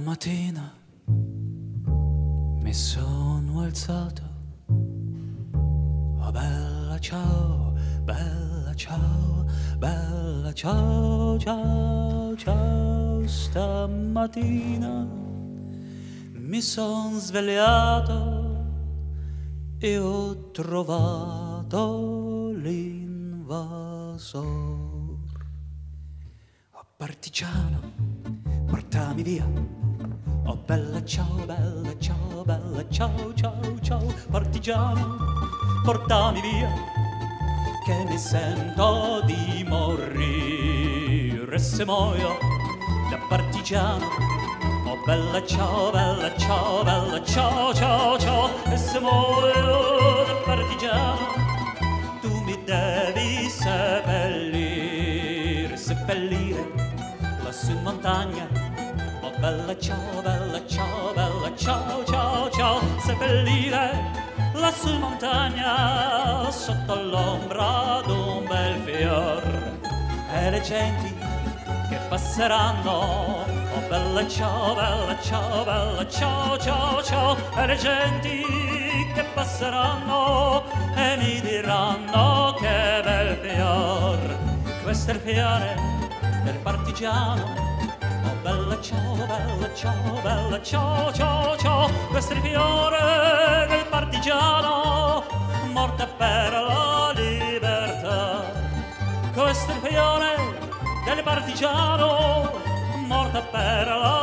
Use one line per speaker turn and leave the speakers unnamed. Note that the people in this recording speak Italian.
mattina mi sono alzato. Oh bella ciao, bella ciao, bella ciao, ciao, ciao. Stamattina mi sono svegliato e ho trovato l'invasor. Oh partigiano, portami via Oh bella ciao, bella ciao, bella ciao, ciao, ciao, partigiano, portami via, che mi sento di morire se muoio da partigiano. Oh bella ciao, bella ciao, bella ciao, ciao, ciao, e se muoio da partigiano, tu mi devi seppellire, seppellire lassù in montagna bella ciao, bella ciao, bella ciao, ciao, ciao, seppellire lassù in montagna sotto l'ombra d'un bel fior. E le genti che passeranno oh bella ciao, bella ciao, bella ciao, ciao, ciao. E le genti che passeranno e mi diranno che bel fior. Questo è il fiore del partigiano bella ciao, bella ciao, bella ciao, ciao, ciao, questo è il fiore del partigiano, morte per la libertà. Questo è il fiore del partigiano, morte per la libertà.